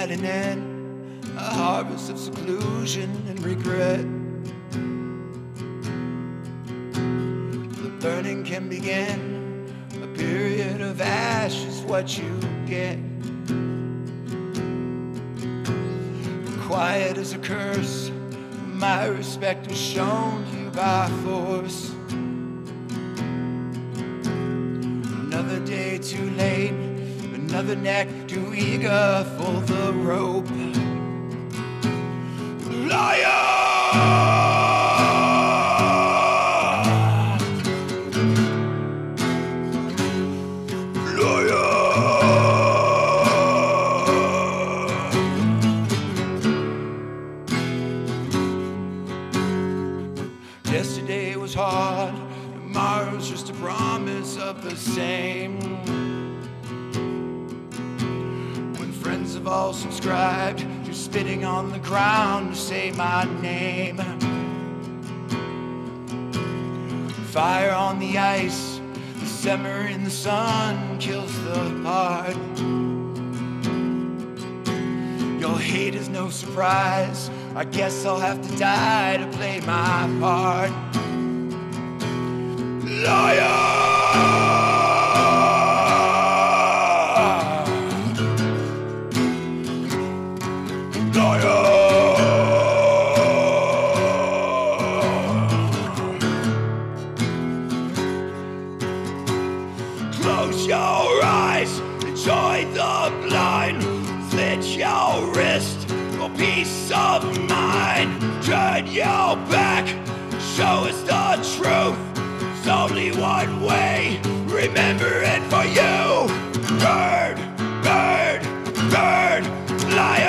at an end, a harvest of seclusion and regret. The burning can begin, a period of ash is what you get. Quiet as a curse, my respect was shown you by force. Another day too late, another neck too eager for the rope. Liar! Yesterday was hard, tomorrow's just a promise of the same. Have all subscribed to spitting on the ground to say my name. Fire on the ice, the summer in the sun kills the heart. Your hate is no surprise. I guess I'll have to die to play my part. Liar! Close your eyes, enjoy the blind. Slit your wrist for peace of mind. Turn your back, show us the truth. It's only one way, remember it for you. Burn, burn, burn, liar.